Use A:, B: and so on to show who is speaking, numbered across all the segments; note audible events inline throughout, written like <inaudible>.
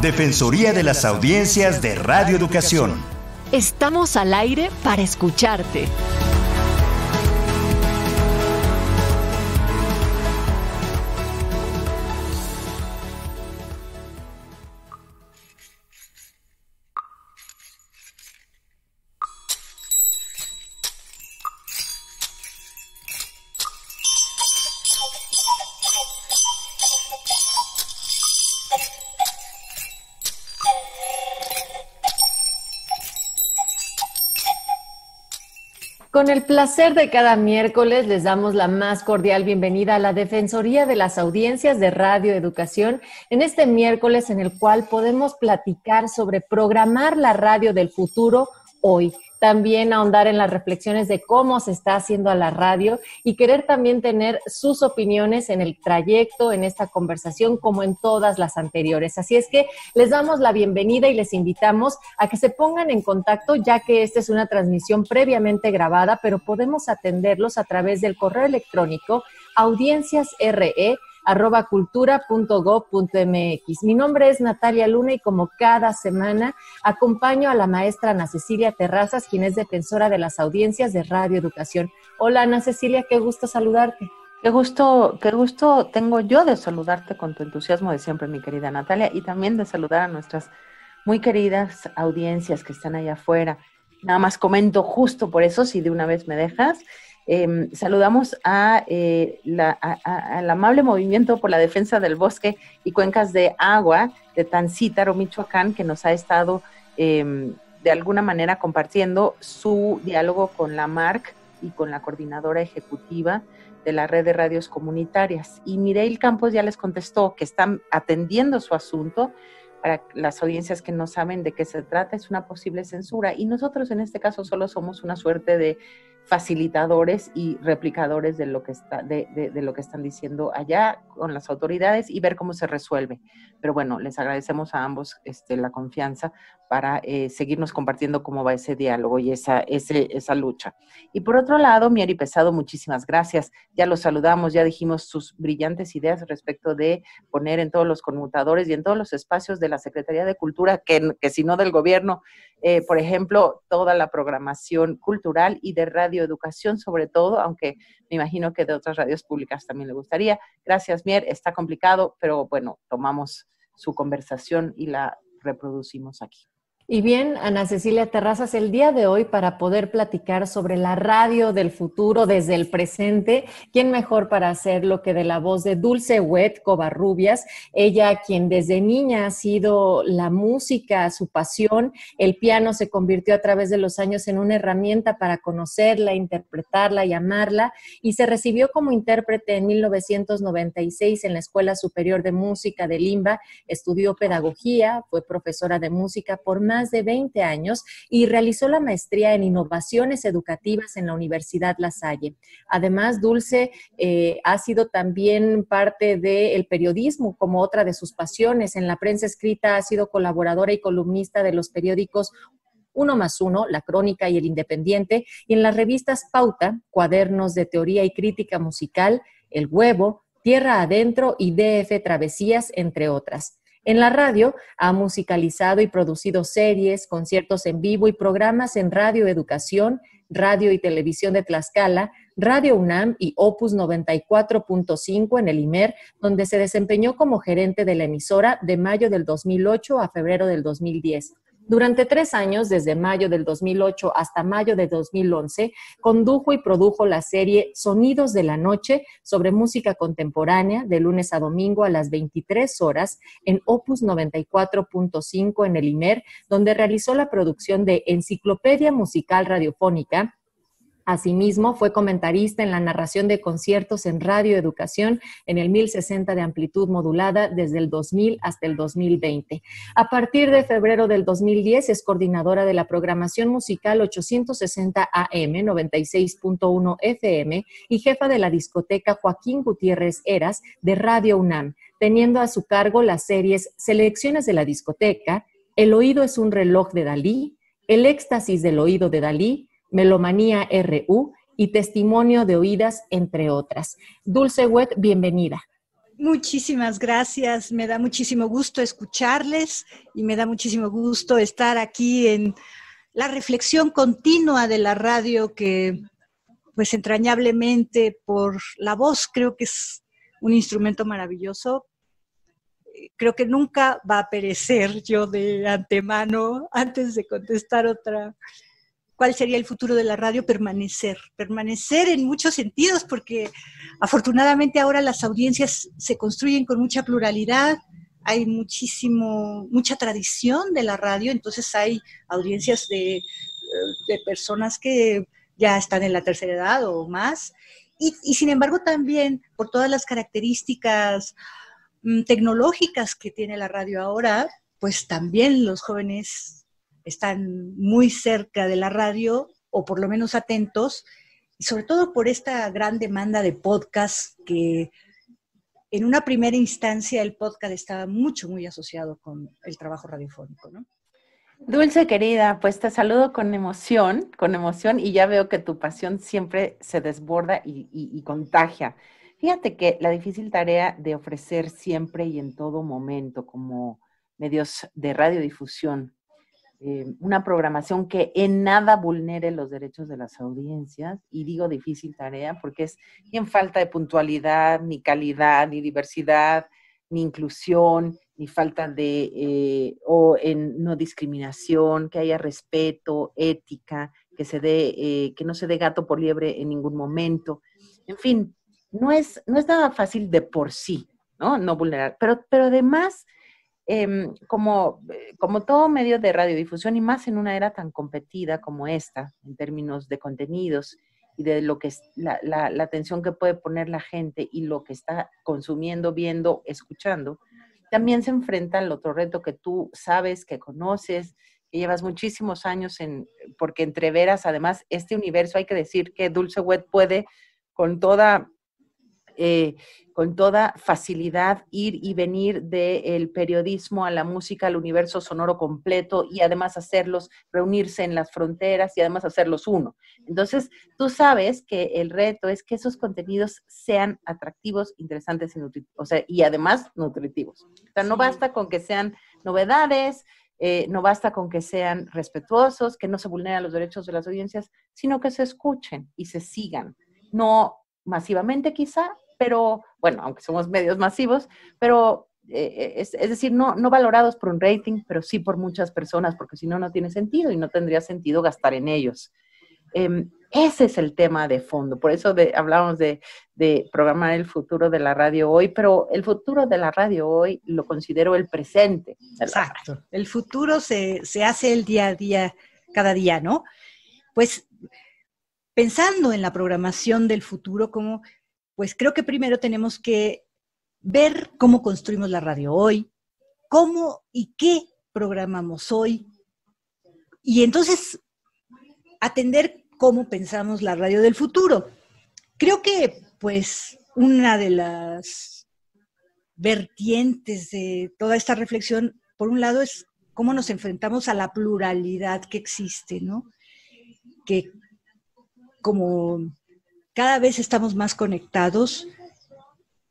A: Defensoría de las Audiencias de Radio Educación.
B: Estamos al aire para escucharte. Con el placer de cada miércoles les damos la más cordial bienvenida a la Defensoría de las Audiencias de Radio Educación en este miércoles en el cual podemos platicar sobre programar la radio del futuro hoy también ahondar en las reflexiones de cómo se está haciendo a la radio y querer también tener sus opiniones en el trayecto, en esta conversación, como en todas las anteriores. Así es que les damos la bienvenida y les invitamos a que se pongan en contacto, ya que esta es una transmisión previamente grabada, pero podemos atenderlos a través del correo electrónico audienciasre arroba cultura.gov.mx. Mi nombre es Natalia Luna y como cada semana acompaño a la maestra Ana Cecilia Terrazas, quien es defensora de las audiencias de Radio Educación. Hola Ana Cecilia, qué gusto saludarte.
C: Qué gusto, qué gusto tengo yo de saludarte con tu entusiasmo de siempre, mi querida Natalia, y también de saludar a nuestras muy queridas audiencias que están allá afuera. Nada más comento justo por eso, si de una vez me dejas. Em, saludamos eh, al amable movimiento por la defensa del bosque y cuencas de agua de Tancítaro, Michoacán, que nos ha estado em, de alguna manera compartiendo su diálogo con la MARC y con la coordinadora ejecutiva de la red de radios comunitarias. Y Mireil Campos ya les contestó que están atendiendo su asunto para las audiencias que no saben de qué se trata, es una posible censura. Y nosotros en este caso solo somos una suerte de facilitadores y replicadores de lo que está de, de, lo que están diciendo allá con las autoridades y ver cómo se resuelve. Pero bueno, les agradecemos a ambos este, la confianza para eh, seguirnos compartiendo cómo va ese diálogo y esa, ese, esa lucha. Y por otro lado, Mieri Pesado, muchísimas gracias. Ya los saludamos, ya dijimos sus brillantes ideas respecto de poner en todos los conmutadores y en todos los espacios de la Secretaría de Cultura, que, que si no del gobierno, eh, por ejemplo, toda la programación cultural y de radioeducación sobre todo, aunque me imagino que de otras radios públicas también le gustaría. Gracias, Mier. Está complicado, pero bueno, tomamos su conversación y la reproducimos aquí.
B: Y bien, Ana Cecilia Terrazas, el día de hoy para poder platicar sobre la radio del futuro desde el presente, ¿quién mejor para hacerlo que de la voz de Dulce Wet Covarrubias? Ella, quien desde niña ha sido la música, su pasión, el piano se convirtió a través de los años en una herramienta para conocerla, interpretarla y amarla, y se recibió como intérprete en 1996 en la Escuela Superior de Música de Limba, estudió pedagogía, fue profesora de música por más de 20 años y realizó la maestría en innovaciones educativas en la Universidad La Salle. Además, Dulce eh, ha sido también parte del periodismo como otra de sus pasiones. En la prensa escrita ha sido colaboradora y columnista de los periódicos uno más uno, La Crónica y El Independiente, y en las revistas Pauta, Cuadernos de Teoría y Crítica Musical, El Huevo, Tierra Adentro y DF Travesías, entre otras. En la radio ha musicalizado y producido series, conciertos en vivo y programas en Radio Educación, Radio y Televisión de Tlaxcala, Radio UNAM y Opus 94.5 en el IMER, donde se desempeñó como gerente de la emisora de mayo del 2008 a febrero del 2010. Durante tres años, desde mayo del 2008 hasta mayo de 2011, condujo y produjo la serie Sonidos de la Noche sobre música contemporánea de lunes a domingo a las 23 horas en Opus 94.5 en el IMER, donde realizó la producción de Enciclopedia Musical Radiofónica, Asimismo, fue comentarista en la narración de conciertos en Radio Educación en el 1060 de amplitud modulada desde el 2000 hasta el 2020. A partir de febrero del 2010 es coordinadora de la programación musical 860 AM 96.1 FM y jefa de la discoteca Joaquín Gutiérrez Eras de Radio UNAM, teniendo a su cargo las series Selecciones de la discoteca, El oído es un reloj de Dalí, El éxtasis del oído de Dalí, Melomanía RU y Testimonio de Oídas, entre otras. Dulce Wet, bienvenida.
D: Muchísimas gracias. Me da muchísimo gusto escucharles y me da muchísimo gusto estar aquí en la reflexión continua de la radio que, pues entrañablemente por la voz, creo que es un instrumento maravilloso. Creo que nunca va a perecer yo de antemano, antes de contestar otra cuál sería el futuro de la radio, permanecer, permanecer en muchos sentidos, porque afortunadamente ahora las audiencias se construyen con mucha pluralidad, hay muchísimo, mucha tradición de la radio, entonces hay audiencias de, personas que ya están en la tercera edad o más, y, sin embargo también por todas las características mm, tecnológicas que tiene la radio ahora, pues también los jóvenes están muy cerca de la radio o por lo menos atentos, y sobre todo por esta gran demanda de podcast que en una primera instancia el podcast estaba mucho, muy asociado con el trabajo radiofónico, ¿no?
C: Dulce querida, pues te saludo con emoción, con emoción y ya veo que tu pasión siempre se desborda y, y contagia. Fíjate que la difícil tarea de ofrecer siempre y en todo momento como medios de radiodifusión eh, una programación que en nada vulnere los derechos de las audiencias, y digo difícil tarea porque es ni en falta de puntualidad, ni calidad, ni diversidad, ni inclusión, ni falta de, eh, o en no discriminación, que haya respeto, ética, que se dé, eh, que no se dé gato por liebre en ningún momento. En fin, no es, no es nada fácil de por sí, ¿no? No vulnerar, pero, pero además Em, como, eh, como todo medio de radiodifusión y más en una era tan competida como esta, en términos de contenidos y de lo que es la, la, atención que puede poner la gente y lo que está consumiendo, viendo, escuchando, también se enfrenta al otro reto que tú sabes, que conoces, que llevas muchísimos años en, porque entreveras además este universo, hay que decir que Dulce Wet puede con toda eh, con toda facilidad ir y venir del periodismo a la música, al universo sonoro completo y además hacerlos reunirse en las fronteras y además hacerlos uno. Entonces, tú sabes que el reto es que esos contenidos sean atractivos, interesantes y, o sea, y además nutritivos. O sea, no basta con que sean novedades, eh, no basta con que sean respetuosos, que no se vulneren los derechos de las audiencias, sino que se escuchen y se sigan. No masivamente quizá, pero bueno, aunque somos medios masivos, pero eh, es, decir, no, no valorados por un rating, pero sí por muchas personas, porque si no, no tiene sentido y no tendría sentido gastar en ellos. Em, ese es el tema de fondo, por eso de, hablamos de, de, programar el futuro de la radio hoy, pero el futuro de la radio hoy lo considero el presente.
D: Exacto, el futuro se, se hace el día a día, cada día, ¿no? Pues pensando en la programación del futuro, como pues creo que primero tenemos que ver cómo construimos la radio hoy, cómo y qué programamos hoy, y entonces atender cómo pensamos la radio del futuro. Creo que pues una de las vertientes de toda esta reflexión, por un lado, es cómo nos enfrentamos a la pluralidad que existe, ¿no? Que como cada vez estamos más conectados,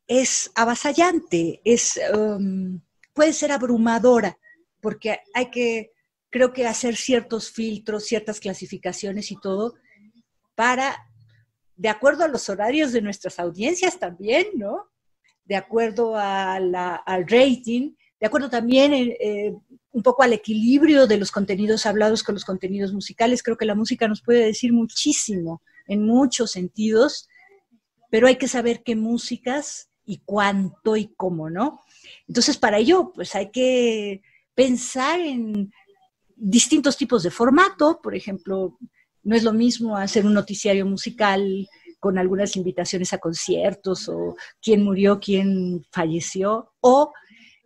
D: es avasallante, es, um, puede ser abrumadora, porque hay que, creo que hacer ciertos filtros, ciertas clasificaciones y todo, para, de acuerdo a los horarios de nuestras audiencias también, ¿no? De acuerdo al rating, de acuerdo también eh, eh, un poco al equilibrio de los contenidos hablados con los contenidos musicales. Creo que la música nos puede decir muchísimo en muchos sentidos, pero hay que saber qué músicas y cuánto y cómo, ¿no? Entonces, para ello, pues hay que pensar en distintos tipos de formato, por ejemplo, no es lo mismo hacer un noticiario musical con algunas invitaciones a conciertos o quién murió, quién falleció, o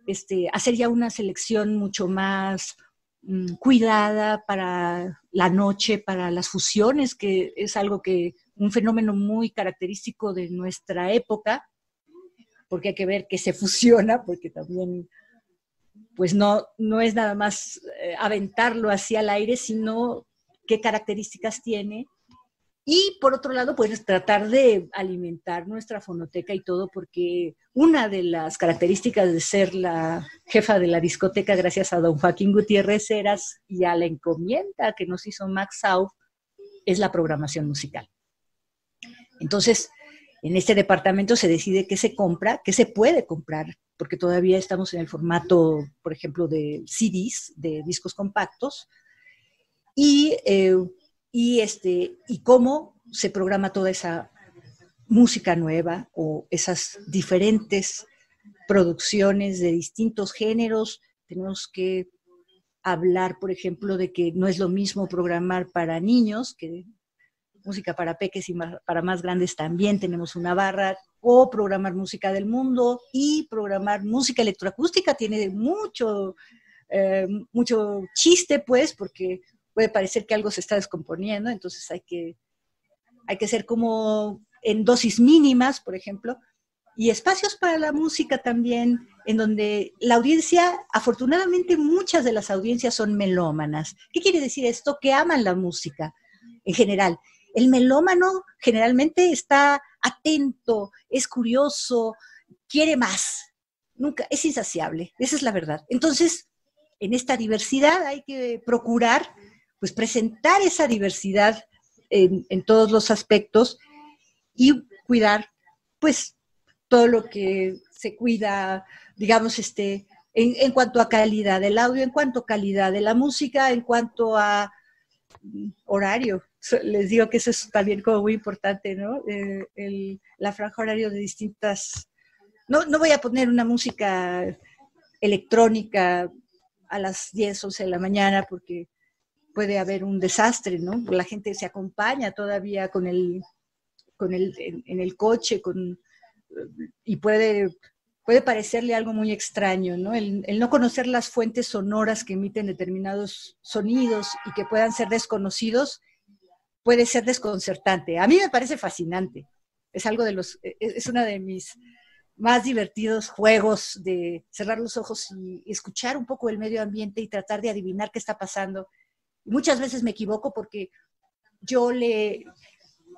D: este, hacer ya una selección mucho más cuidada para la noche, para las fusiones, que es algo que, un fenómeno muy característico de nuestra época, porque hay que ver que se <laughs> fusiona, porque también, pues no, no es nada más eh, aventarlo hacia el aire, sino qué características tiene Y por otro lado, pues tratar de alimentar nuestra fonoteca y todo, porque una de las características de ser la jefa de la discoteca, gracias a don Joaquín Gutiérrez Eras y a la encomienda que nos hizo Max Sau, es la programación musical. Entonces, en este departamento se decide qué se compra, qué se puede comprar, porque todavía estamos en el formato, por ejemplo, de CDs, de discos compactos, y, eh, y, este, y cómo se programa toda esa música nueva o esas diferentes producciones de distintos géneros. Tenemos que hablar, por ejemplo, de que no es lo mismo programar para niños que música para peques y para más grandes también tenemos una barra, o programar música del mundo y programar música electroacústica tiene mucho, eh, mucho chiste, pues, porque puede parecer que algo se está descomponiendo, entonces hay que, hay que ser como en dosis mínimas, por ejemplo, y espacios para la música también, en donde la audiencia, afortunadamente muchas de las audiencias son melómanas. ¿Qué quiere decir esto? Que aman la música en general. El melómano generalmente está atento, es curioso, quiere más. Nunca, es insaciable, esa es la verdad. Entonces, en esta diversidad hay que procurar, pues, presentar esa diversidad en, todos los aspectos y cuidar, pues, todo lo que se cuida, digamos, este, en, en, cuanto a calidad del audio, en cuanto a calidad de la música, en cuanto a mm, horario, les digo que eso es también como muy importante, ¿no? Eh, el, la franja horario de distintas... No, no voy a poner una música electrónica a las 10, 11 de la mañana porque puede haber un desastre, ¿no? La gente se acompaña todavía con el, con el, en, el coche con, y puede, puede parecerle algo muy extraño, ¿no? El, el, no conocer las fuentes sonoras que emiten determinados sonidos y que puedan ser desconocidos puede ser desconcertante. A mí me parece fascinante. Es algo de los, e, es uno de mis más divertidos juegos de cerrar los ojos y escuchar un poco el medio ambiente y tratar de adivinar qué está pasando. Muchas veces me equivoco porque yo le,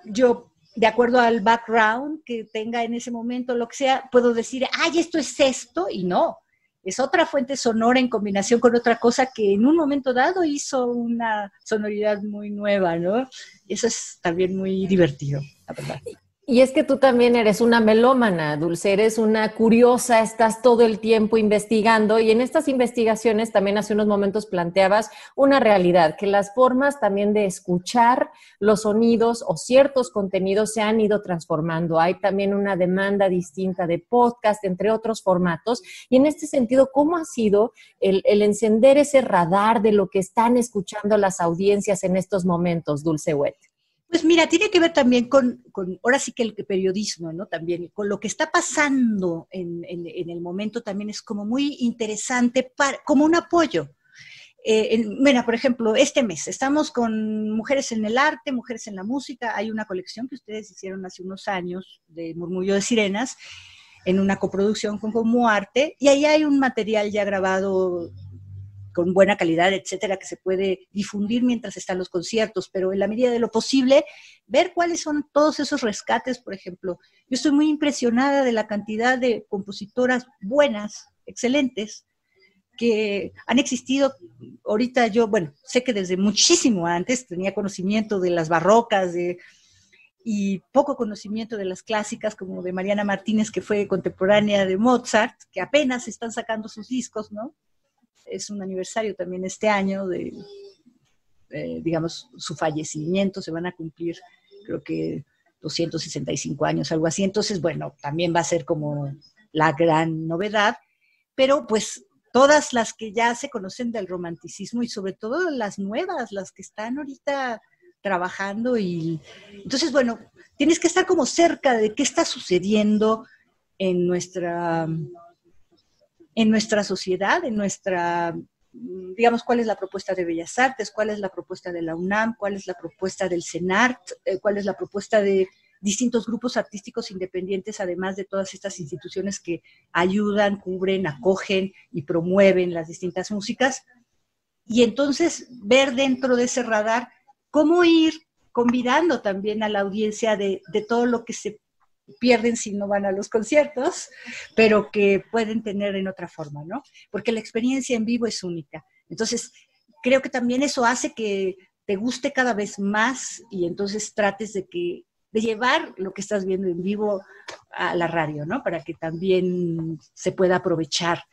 D: yo de acuerdo al background que tenga en ese momento, lo que sea, puedo decir, ay, esto es esto, y no, es otra fuente sonora en combinación con otra cosa que en un momento dado hizo una sonoridad muy nueva, ¿no? Eso es también muy divertido, la verdad.
B: Y es que tú también eres una melómana, Dulce, eres una curiosa, estás todo el tiempo investigando y en estas investigaciones también hace unos momentos planteabas una realidad, que las formas también de escuchar los sonidos o ciertos contenidos se han ido transformando. Hay también una demanda distinta de podcast, entre otros formatos. Y en este sentido, ¿cómo ha sido el, encender ese radar de lo que están escuchando las audiencias en estos momentos, Dulce Wet?
D: Pues mira, tiene que ver también con, con, ahora sí que el periodismo, ¿no? También con lo que está pasando en, en, en el momento también es como muy interesante para, como un apoyo. Eh, en, bueno, por ejemplo, este mes estamos con Mujeres en el Arte, Mujeres en la Música. Hay una colección que ustedes hicieron hace unos años de Murmullo de Sirenas en una coproducción con Como Arte y ahí hay un material ya grabado con buena calidad, etcétera, que se puede difundir mientras están los conciertos, pero en la medida de lo posible, ver cuáles son todos esos rescates, por ejemplo. Yo estoy muy impresionada de la cantidad de compositoras buenas, excelentes, que han existido ahorita yo, bueno, sé que desde muchísimo antes tenía conocimiento de las barrocas, y poco conocimiento de las clásicas, como de Mariana Martínez, que fue contemporánea de Mozart, que apenas están sacando sus discos, ¿no? Es un aniversario también este año de, eh, digamos, su fallecimiento, se van a cumplir, creo que 265 años, algo así. Entonces, bueno, también va a ser como la gran novedad, pero pues todas las que ya se conocen del romanticismo y sobre todo las nuevas, las que están ahorita trabajando y entonces, bueno, tienes que estar como cerca de qué está sucediendo en nuestra en nuestra sociedad, en nuestra, digamos, cuál es la propuesta de Bellas Artes, cuál es la propuesta de la UNAM, cuál es la propuesta del CENART, eh, cuál es la propuesta de distintos grupos artísticos independientes, además de todas estas instituciones que ayudan, cubren, acogen y promueven las distintas músicas. Y entonces ver dentro de ese radar cómo ir convidando también a la audiencia de, de todo lo que se pierden si no van a los conciertos, pero que pueden tener en otra forma, ¿no? Porque la experiencia en vivo es única. Entonces, creo que también eso hace que te guste cada vez más y entonces trates de que de llevar lo que estás viendo en vivo a la radio, ¿no? Para que también se pueda aprovechar.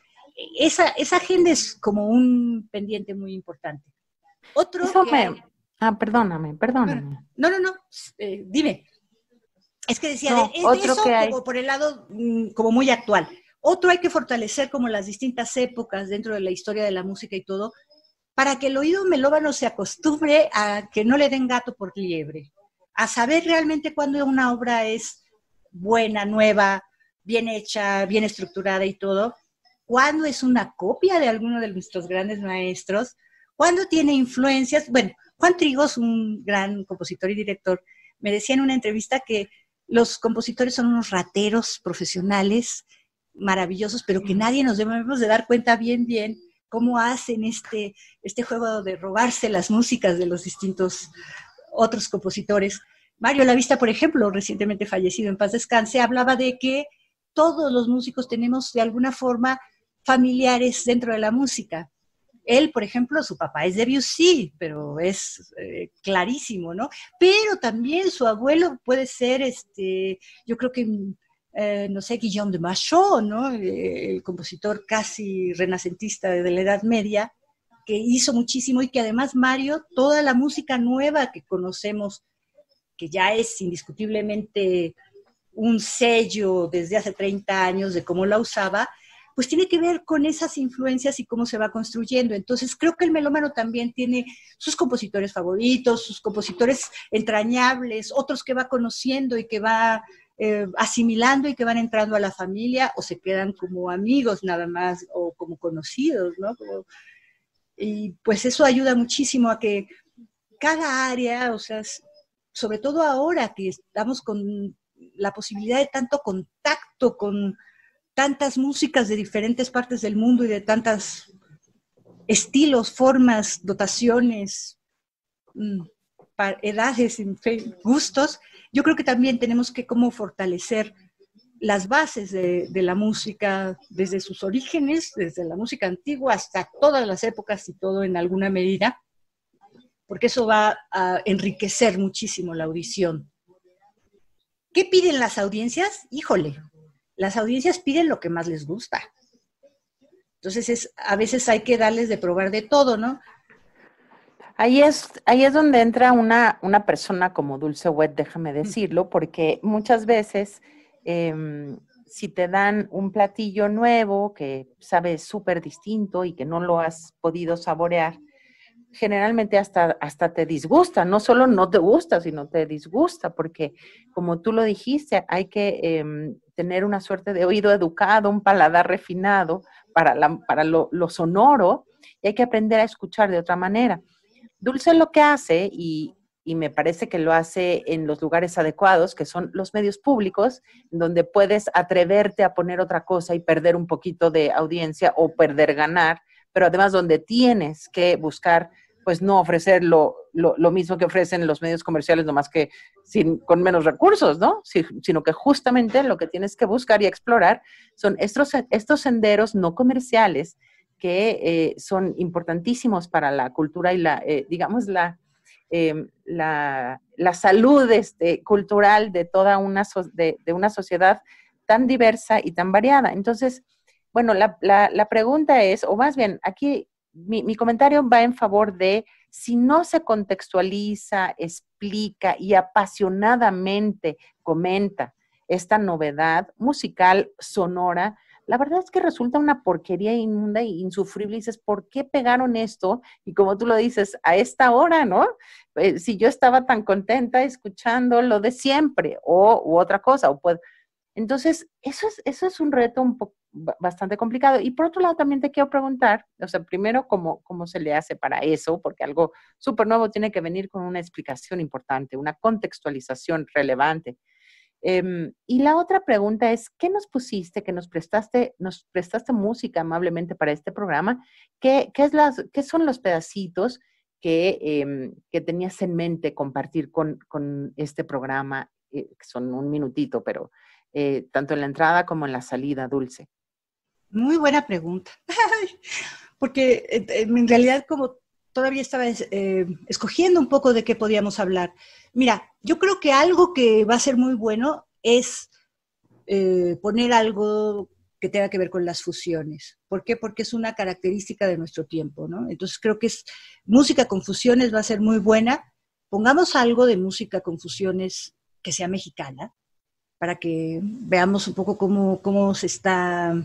D: Esa, esa agenda es como un pendiente muy importante.
C: Otro Ah, perdóname, perdóname.
D: No, no, no, eh, dime. Es que decía, de, eso como por el lado mm, como muy actual. Otro hay que fortalecer como las distintas épocas dentro de la historia de la música y todo, para que el oído melómano se acostumbre a que no le den gato por liebre, a saber realmente cuándo una obra es buena, nueva, bien hecha, bien estructurada y todo, cuándo es una copia de alguno de nuestros grandes maestros, cuándo tiene influencias. Bueno, Juan Trigos, un gran compositor y director, me decía en una entrevista que los compositores son unos rateros profesionales maravillosos, pero que nadie nos debemos de dar cuenta bien, bien cómo hacen este, este juego de robarse las músicas de los distintos otros compositores. Mario Lavista, por ejemplo, recientemente fallecido en paz descanse, hablaba de que todos los músicos tenemos de alguna forma familiares dentro de la música. Él, por ejemplo, su papá es Debussy, pero es eh, clarísimo, ¿no? Pero también su abuelo puede ser, este, yo creo que eh, no sé, Guillaume de Machaut, ¿no? El compositor casi renacentista de la Edad Media, que hizo muchísimo y que además Mario, toda la música nueva que conocemos, que ya es indiscutiblemente un sello desde hace 30 años de cómo la usaba, pues tiene que ver con esas influencias y cómo se va construyendo. Entonces, creo que el melómano también tiene sus compositores favoritos, sus compositores entrañables, otros que va conociendo y que va eh, asimilando y que van entrando a la familia o se quedan como amigos nada más o como conocidos, ¿no? y pues eso ayuda muchísimo a que cada área, o sea, sobre todo ahora que estamos con la posibilidad de tanto contacto con tantas músicas de diferentes partes del mundo y de tantos estilos, formas, dotaciones, mm, edades, gustos, yo creo que también tenemos que como fortalecer las bases de, la música desde sus orígenes, desde la música antigua hasta todas las épocas y todo en alguna medida, porque eso va a enriquecer muchísimo la audición. ¿Qué piden las audiencias? Híjole, las audiencias piden lo que más les gusta. Entonces, es, a veces hay que darles de probar de todo, ¿no?
C: Ahí es, ahí es donde entra una, una persona como Dulce Wet, déjame decirlo, porque muchas veces em, si te dan un platillo nuevo que sabe súper distinto y que no lo has podido saborear, generalmente hasta, hasta te disgusta, no solo no te gusta, sino te disgusta, porque como tú lo dijiste, hay que em, tener una suerte de oído educado, un paladar refinado para, la, para lo, lo sonoro y hay que aprender a escuchar de otra manera. Dulce lo que hace, y, me parece que lo hace en los lugares adecuados, que son los medios públicos, donde puedes atreverte a poner otra cosa y perder un poquito de audiencia o perder ganar, pero además donde tienes que buscar, pues no ofrecer lo, mismo que ofrecen los medios comerciales, nomás que sin, con menos recursos, ¿no? sino que justamente lo que tienes que buscar y explorar son estos, estos senderos no comerciales que eh, son importantísimos para la cultura y la, eh, digamos, la, em, la, la, salud este, cultural de toda una, de, una sociedad tan diversa y tan variada. Entonces, bueno, la, la, pregunta es, o más bien, aquí mi, mi, comentario va en favor de si no se contextualiza, explica y apasionadamente comenta esta novedad musical sonora, la verdad es que resulta una porquería inmunda e insufrible. Y dices, ¿por qué pegaron esto? Y como tú lo dices, a esta hora, ¿no? Eh, si yo estaba tan contenta escuchando lo de siempre o u otra cosa. O puedo... Entonces, eso es, eso es un reto un bastante complicado. Y por otro lado, también te quiero preguntar, o sea, primero, ¿cómo, cómo se le hace para eso? Porque algo súper nuevo tiene que venir con una explicación importante, una contextualización relevante. Em, y la otra pregunta es, ¿qué nos pusiste, que nos prestaste, nos prestaste música amablemente para este programa? ¿Qué, qué, es las, qué son los pedacitos que, em, que tenías en mente compartir con, este programa, eh, son un minutito, pero eh, tanto en la entrada como en la salida, Dulce?
D: Muy buena pregunta, <laughs> porque en realidad como todavía estaba escogiendo un poco de qué podíamos hablar. Mira, yo creo que algo que va a ser muy bueno es poner algo que tenga que ver con las fusiones. ¿Por qué? Porque es una característica de nuestro tiempo, ¿no? Entonces creo que es música con fusiones va a ser muy buena. Pongamos algo de música con fusiones que sea mexicana, para que veamos un poco cómo, cómo se está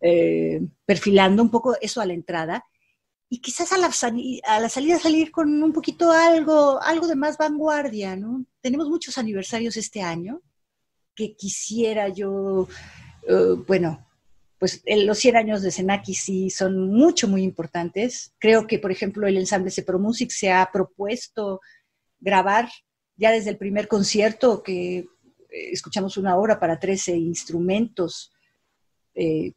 D: eh, perfilando un poco eso a la entrada. Y quizás a la, a la salida salir con un poquito algo, algo de más vanguardia, ¿no? Tenemos muchos aniversarios este año que quisiera yo eh, bueno, pues los 100 años de Senaki sí son mucho, muy importantes. Creo que, por ejemplo, el ensamble Pro Music se ha propuesto grabar ya desde el primer concierto que escuchamos una hora para 13 instrumentos, eh,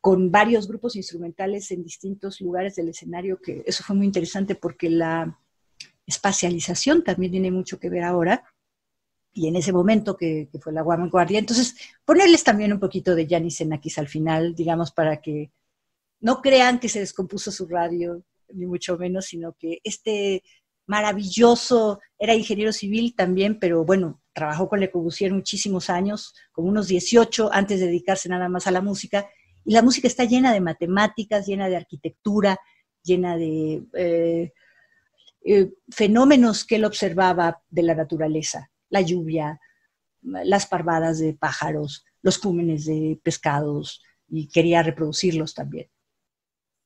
D: con varios grupos instrumentales en distintos lugares del escenario, que eso fue muy interesante porque la espacialización también tiene mucho que ver ahora y en ese momento que, fue la vanguardia. Entonces, ponerles también un poquito de Janis Xenakis al final, digamos, para que no crean que se descompuso su radio, ni mucho menos, sino que este maravilloso, era ingeniero civil también, pero bueno, trabajó con Le Corbusier muchísimos años, como unos 18, antes de dedicarse nada más a la música, y la música está llena de matemáticas, llena de arquitectura, llena de eh, eh, fenómenos que él observaba de la naturaleza la lluvia, las parvadas de pájaros, los cúmenes de pescados y quería reproducirlos también.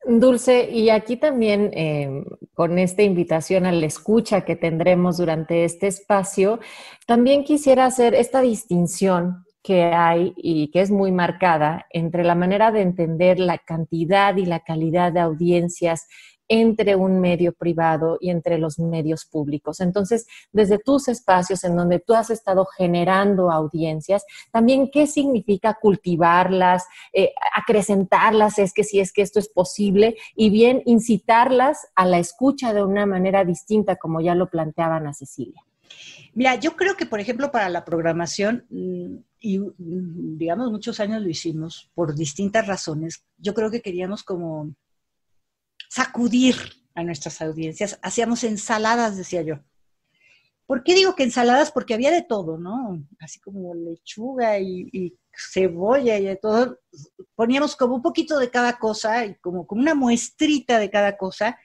B: Dulce, y aquí también eh, con esta invitación a la escucha que tendremos durante este espacio, también quisiera hacer esta distinción que hay y que es muy marcada entre la manera de entender la cantidad y la calidad de audiencias entre un medio privado y entre los medios públicos. Entonces, desde tus espacios en donde tú has estado generando audiencias, también qué significa cultivarlas, eh, acrecentarlas, es que si es que esto es posible, y bien incitarlas a la escucha de una manera distinta, como ya lo planteaban a Cecilia.
D: Mira, yo creo que, por ejemplo, para la programación, mm, y mm, digamos muchos años lo hicimos por distintas razones, yo creo que queríamos como sacudir a nuestras audiencias. Hacíamos ensaladas, decía yo. ¿Por qué digo que ensaladas? Porque había de todo, ¿no? Así como lechuga y, cebolla y de todo. Poníamos como un poquito de cada cosa y como, como una muestrita de cada cosa.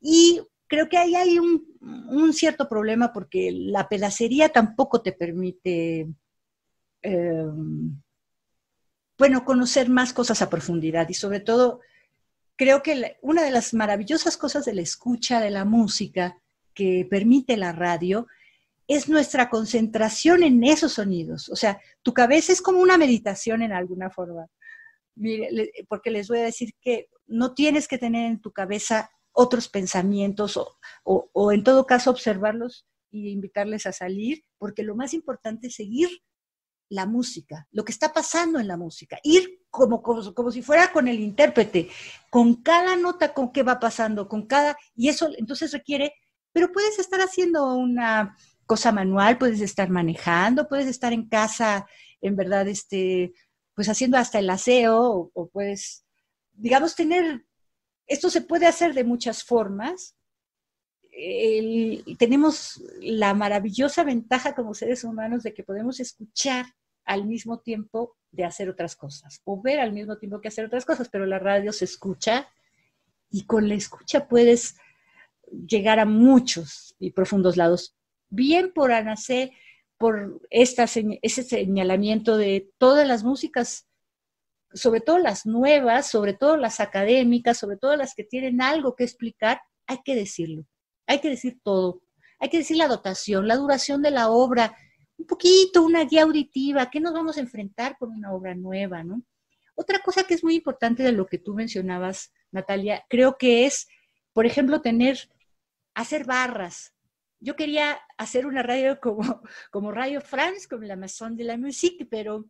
D: Y creo que ahí hay un, cierto problema porque la pedacería tampoco te permite, em, bueno, conocer más cosas a profundidad y sobre todo creo que una de las maravillosas cosas de la escucha de la música que permite la radio es nuestra concentración en esos sonidos. O sea, tu cabeza es como una meditación en alguna forma. porque les voy a decir que no tienes que tener en tu cabeza otros pensamientos o, en todo caso observarlos y invitarles a salir, porque lo más importante es seguir la música, lo que está pasando en la música, ir como, como, si fuera con el intérprete, con cada nota con qué va pasando, con cada, y eso entonces requiere, pero puedes estar haciendo una cosa manual, puedes estar manejando, puedes estar en casa, en verdad, este, pues haciendo hasta el aseo, o, puedes, digamos, tener, esto se puede hacer de muchas formas. tenemos la maravillosa ventaja como seres humanos de que podemos escuchar al mismo tiempo de hacer otras cosas o ver al mismo tiempo que hacer otras cosas, pero la radio se escucha y con la escucha puedes llegar a muchos y profundos lados. Bien por Anacé, por esta, ese señalamiento de todas las músicas, sobre todo las nuevas, sobre todo las académicas, sobre todo las que tienen algo que explicar, hay que decirlo, hay que decir todo, hay que decir la dotación, la duración de la obra, un poquito, una guía auditiva, ¿qué nos vamos a enfrentar con una obra nueva, no? Otra cosa que es muy importante de lo que tú mencionabas, Natalia, creo que es, por ejemplo, tener, hacer barras. Yo quería hacer una radio <laughs> como, como Radio France, como la Maison de la Musique, pero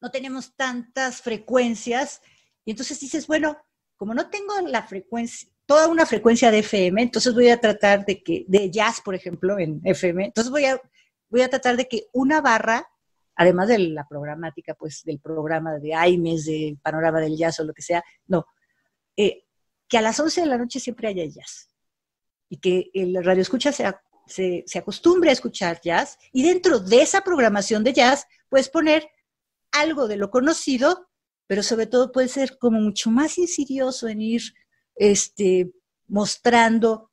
D: no tenemos tantas frecuencias. Y entonces dices, bueno, como no tengo la frecuencia, toda una frecuencia de FM, entonces voy a tratar de que, de jazz, por ejemplo, en FM, entonces voy a, voy a tratar de que una barra, además de la programática, pues del programa de AIMES, del panorama del jazz o lo que sea, no, eh, que a las 11 de la noche siempre haya jazz y que el radio escucha se, se, se acostumbre a escuchar jazz y dentro de esa programación de jazz puedes poner algo de lo conocido, pero sobre todo puede ser como mucho más insidioso en ir este, mostrando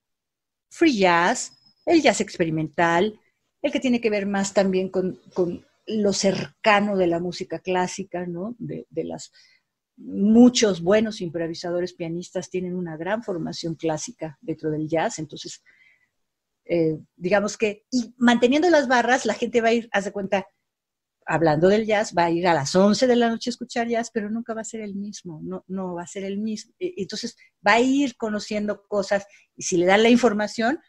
D: free jazz, el jazz experimental, el que tiene que ver más también con, lo cercano de la música clásica, ¿no? De, las muchos buenos improvisadores pianistas tienen una gran formación clásica dentro del jazz, entonces eh, digamos que y manteniendo las barras, la gente va a ir, haz de cuenta, hablando del jazz, va a ir a las 11 de la noche a escuchar jazz, pero nunca va a ser el mismo, no, no va a ser el mismo. Entonces va a ir conociendo cosas y si le dan la información,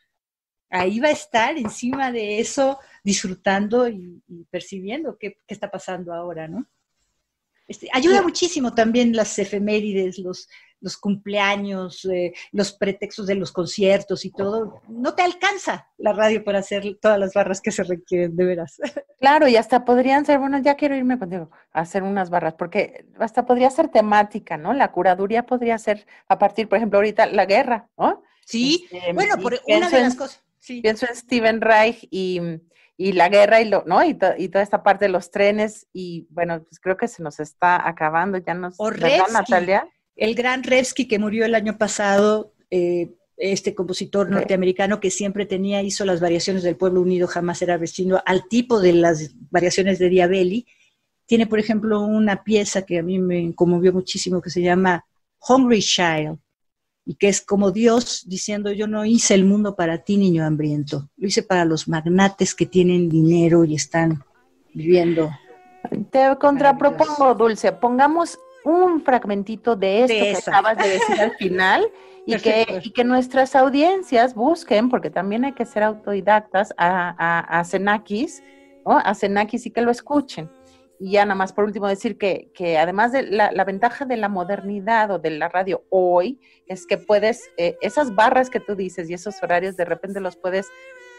D: ahí va a estar encima de eso, disfrutando y, percibiendo qué, qué, está pasando ahora, ¿no? Este, ayuda muchísimo también las efemérides, los, los cumpleaños, eh, los pretextos de los conciertos y todo. No te alcanza la radio para hacer todas las barras que se requieren, de veras. <laughs>
C: Claro, y hasta podrían ser, bueno, ya quiero irme contigo a hacer unas barras, porque hasta podría ser temática, ¿no? La curaduría podría ser a partir, por ejemplo, ahorita la guerra, ¿no?
D: Sí, este, bueno, por una de las cosas. Sí.
C: Pienso en Steven Reich y y la guerra y lo, ¿no? Y, y, toda esta parte de los trenes y bueno, pues creo que se nos está acabando, ya nos,
D: o Natalia? El gran Revsky que murió el año pasado, eh, este compositor norteamericano que siempre tenía, hizo las variaciones del pueblo unido, jamás era vecino, al tipo de las variaciones de Diabelli. Tiene, por ejemplo, una pieza que a mí me conmovió muchísimo que se llama Hungry Child, y que es como Dios diciendo, yo no hice el mundo para ti, niño hambriento, lo hice para los magnates que tienen dinero y están viviendo.
C: Te contrapropongo, Dulce, pongamos un fragmentito de esto que acabas de decir al final <laughs> y que, y que, nuestras audiencias busquen, porque también hay que ser autodidactas, a, a, a Senakis, ¿no? a y que lo escuchen. Y ya nada más por último decir que, que además de la, la, ventaja de la modernidad o de la radio hoy es que puedes, eh, esas barras que tú dices y esos horarios de repente los puedes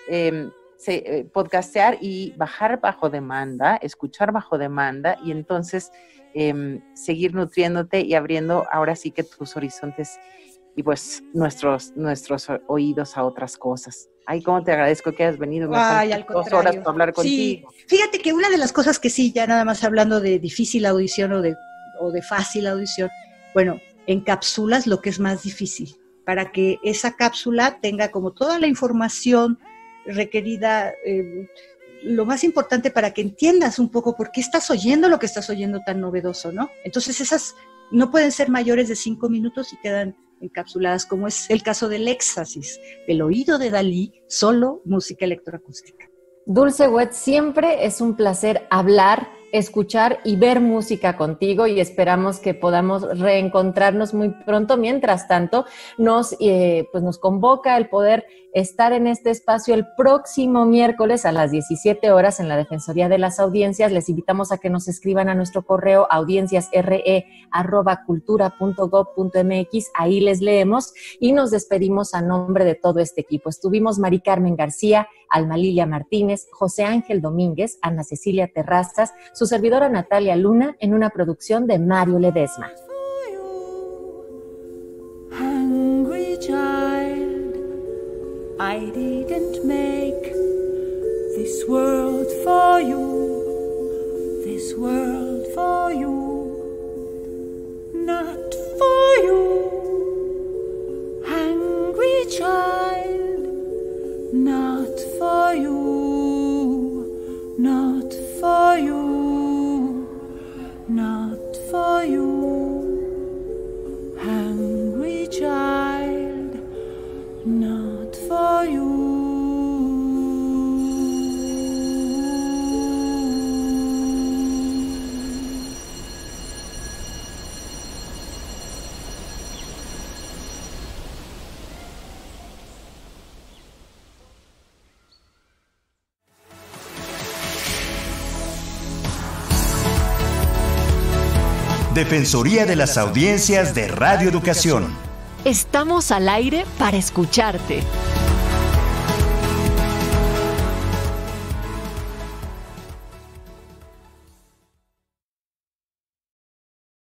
C: em, eh, podcastear y bajar bajo demanda, escuchar bajo demanda y entonces eh, seguir nutriéndote y abriendo ahora sí que tus horizontes y pues nuestros, nuestros oídos a otras cosas. Ay, cómo te agradezco que hayas venido.
D: Ay, al dos horas para hablar contigo. Sí, fíjate que una de las cosas que sí, ya nada más hablando de difícil audición o de, o de fácil audición, bueno, encapsulas lo que es más difícil, para que esa cápsula tenga como toda la información requerida, eh, lo más importante para que entiendas un poco por qué estás oyendo lo que estás oyendo tan novedoso, ¿no? Entonces esas no pueden ser mayores de cinco minutos y quedan encapsuladas, como es el caso del éxtasis, del oído de Dalí, solo música electroacústica.
B: Dulce Wet, siempre es un placer hablar escuchar y ver música contigo y esperamos que podamos reencontrarnos muy pronto. Mientras tanto, nos, eh, pues nos convoca el poder estar en este espacio el próximo miércoles a las 17 horas en la Defensoría de las Audiencias. Les invitamos a que nos escriban a nuestro correo audienciasre.cultura.gov.mx. Ahí les leemos y nos despedimos a nombre de todo este equipo. Estuvimos Mari Carmen García, Alma Lilia Martínez, José Ángel Domínguez, Ana Cecilia Terrazas, su servidora Natalia Luna en una producción de Mario Ledesma. I didn't make this world for you, this world for you, not for you,
A: Defensoría de las Audiencias de Radio Educación.
B: Estamos al aire para escucharte.